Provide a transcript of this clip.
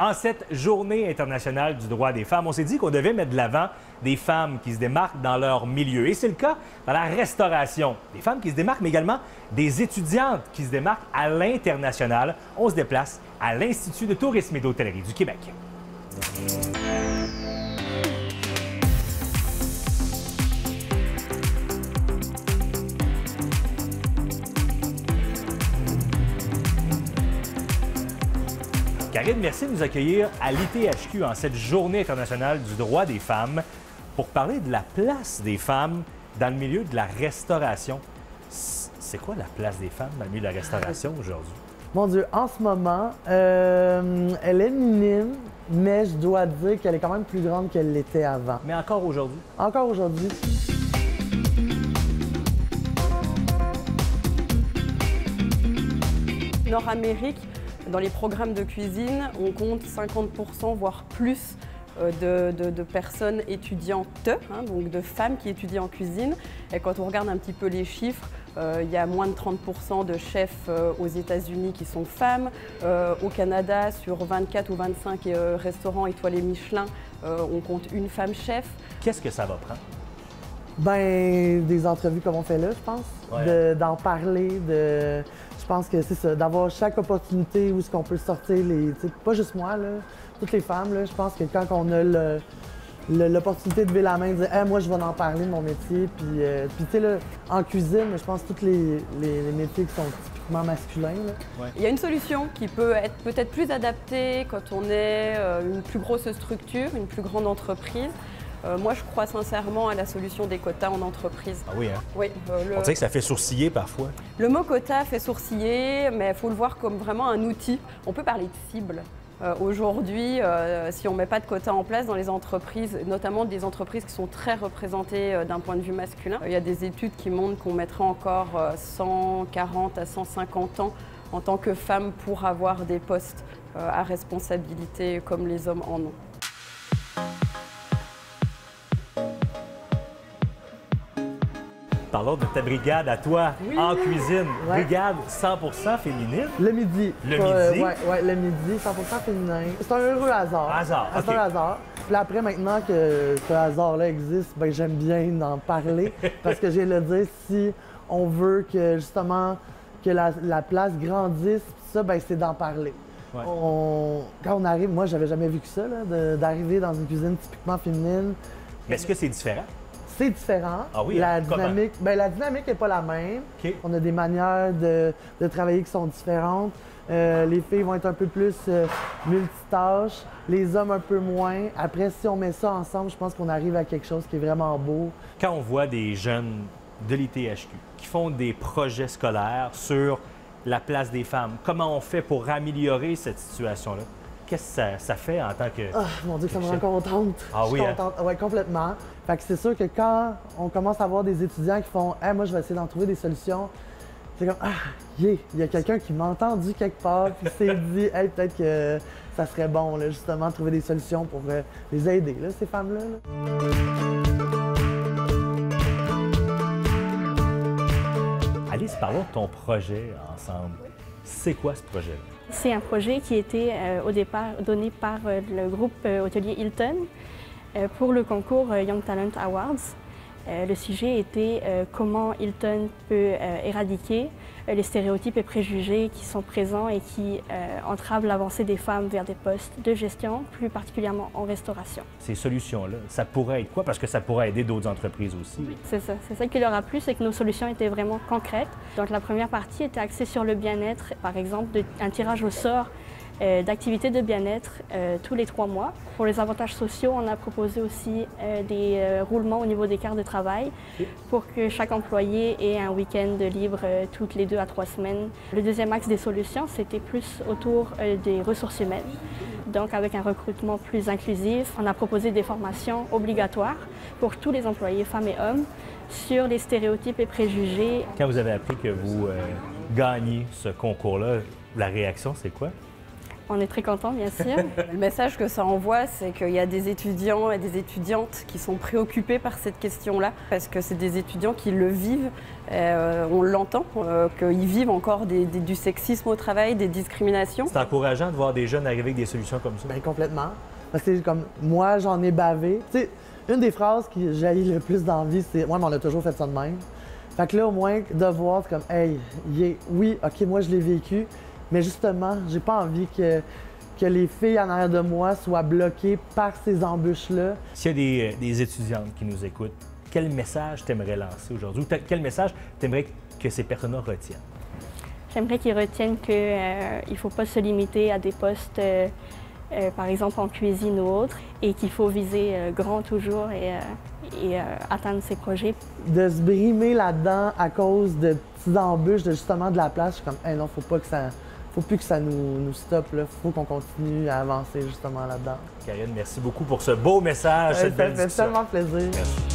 En cette journée internationale du droit des femmes, on s'est dit qu'on devait mettre de l'avant des femmes qui se démarquent dans leur milieu. Et c'est le cas dans la restauration. Des femmes qui se démarquent, mais également des étudiantes qui se démarquent à l'international. On se déplace à l'Institut de tourisme et d'hôtellerie du Québec. Karine, merci de nous accueillir à l'ITHQ en cette journée internationale du droit des femmes pour parler de la place des femmes dans le milieu de la restauration. C'est quoi la place des femmes dans le milieu de la restauration aujourd'hui? Mon Dieu, en ce moment, euh, elle est minime, mais je dois dire qu'elle est quand même plus grande qu'elle l'était avant. Mais encore aujourd'hui? Encore aujourd'hui. Nord-Amérique, dans les programmes de cuisine, on compte 50%, voire plus, euh, de, personnes étudiantes, hein, donc de femmes qui étudient en cuisine. Et quand on regarde un petit peu les chiffres, euh, il y a moins de 30% de chefs euh, aux États-Unis qui sont femmes. au Canada, sur 24 ou 25 restaurants étoilés Michelin, on compte une femme chef. Qu'est-ce que ça va prendre? Ben, des entrevues comme on fait là, je pense. D'en parler, de pense que c'est ça, d'avoir chaque opportunité où est-ce qu'on peut sortir les. Pas juste moi, là, toutes les femmes, là, je pense que quand on a l'opportunité de lever la main et de dire moi je vais en parler de mon métier puis, euh, puis tu sais là en cuisine je pense tous les, métiers qui sont typiquement masculins il y a une solution qui peut être peut-être plus adaptée quand on est euh, une plus grosse structure une plus grande entreprise euh, moi, je crois sincèrement à la solution des quotas en entreprise. Ah oui, hein? Oui. Euh, On dirait que ça fait sourciller parfois. Le mot quota fait sourciller, mais il faut le voir comme vraiment un outil. On peut parler de cible. Euh, aujourd'hui, si on ne met pas de quotas en place dans les entreprises, notamment des entreprises qui sont très représentées d'un point de vue masculin, il y a des études qui montrent qu'on mettrait encore 140 à 150 ans en tant que femme pour avoir des postes à responsabilité comme les hommes en ont. Parlons de ta brigade à toi en cuisine. Brigade 100% féminine? Le midi. Le midi? Oui, ouais, le midi, 100% féminin. C'est un heureux hasard. Hasard, C'est un hasard. Puis après, maintenant que ce hasard-là existe, ben, j'aime bien en parler parce que j'ai le dire si on veut que justement que la, place grandisse, ça, ben, c'est d'en parler. quand on arrive, moi, j'avais jamais vu que ça, d'arriver dans une cuisine typiquement féminine. Mais est-ce que c'est différent? C'est différent. Ah oui, la hein? dynamique, ben, la dynamique n'est pas la même. On a des manières de, travailler qui sont différentes. Euh, les filles vont être un peu plus euh, multitâches, les hommes un peu moins. Après, si on met ça ensemble, je pense qu'on arrive à quelque chose qui est vraiment beau. Quand on voit des jeunes de l'ITHQ qui font des projets scolaires sur la place des femmes, comment on fait pour améliorer cette situation-là? Qu'est-ce que ça, fait en tant que. Ah, mon Dieu, ça me rend contente. Ah oui? Hein? Oui, complètement. Fait que c'est sûr que quand on commence à voir des étudiants qui font hey, moi, je vais essayer d'en trouver des solutions, c'est comme Ah, yeah, il y a quelqu'un qui m'a entendu quelque part, puis s'est dit Hey, peut-être que ça serait bon, là, justement, de trouver des solutions pour euh, les aider, là, ces femmes-là. Alice, parlons de ton projet ensemble. C'est quoi ce projet? C'est un projet qui était euh, au départ donné par euh, le groupe hôtelier Hilton pour le concours Young Talent Awards. Le sujet était comment Hilton peut éradiquer les stéréotypes et préjugés qui sont présents et qui entravent l'avancée des femmes vers des postes de gestion, plus particulièrement en restauration. Ces solutions-là, ça pourrait être quoi? Parce que ça pourrait aider d'autres entreprises aussi. C'est ça. C'est ça qui leur a plu, c'est que nos solutions étaient vraiment concrètes. Donc la première partie était axée sur le bien-être, par exemple, un tirage au sort euh, d'activités de bien-être euh, tous les trois mois. Pour les avantages sociaux, on a proposé aussi euh, des roulements au niveau des cartes de travail pour que chaque employé ait un week-end libre toutes les deux à trois semaines. Le deuxième axe des solutions, c'était plus autour des ressources humaines. Donc, avec un recrutement plus inclusif, on a proposé des formations obligatoires pour tous les employés, femmes et hommes, sur les stéréotypes et préjugés. Quand vous avez appris que vous gagnez ce concours-là, la réaction, c'est quoi? On est très contents, bien sûr. Le message que ça envoie, c'est qu'il y a des étudiants et des étudiantes qui sont préoccupés par cette question-là, parce que c'est des étudiants qui le vivent. Euh, on l'entend, euh, qu'ils vivent encore des- des- du sexisme au travail, des discriminations. C'est encourageant de voir des jeunes arriver avec des solutions comme ça. Ben complètement. Parce que c'est comme moi, j'en ai bavé. Tu sais, une des phrases qui jaillit le plus dans la vie, c'est Ouais, mais on a toujours fait ça de même. Fait que là, au moins, de voir, c'est comme Hey, il est- oui, OK, moi, je l'ai vécu, mais justement, j'ai pas envie que, que les filles en arrière de moi soient bloquées par ces embûches-là. S'il y a des, euh, des étudiantes qui nous écoutent, quel message t'aimerais lancer aujourd'hui? Ou quel message t'aimerais que ces personnes-là retiennent? J'aimerais qu'ils retiennent qu'il ne faut pas se limiter à des postes, euh, euh, par exemple en cuisine ou autre, et qu'il faut viser euh, grand toujours et, euh, et, euh, atteindre ses projets. De se brimer là-dedans à cause de petites embûches, de justement de la place, je suis comme Hey, non, faut pas que ça. Faut plus que ça nous, nous stoppe, là. Faut qu'on continue à avancer justement là-dedans. Karine, merci beaucoup pour ce beau message, Ouais, cette ça belle fait discussion. tellement plaisir. Merci.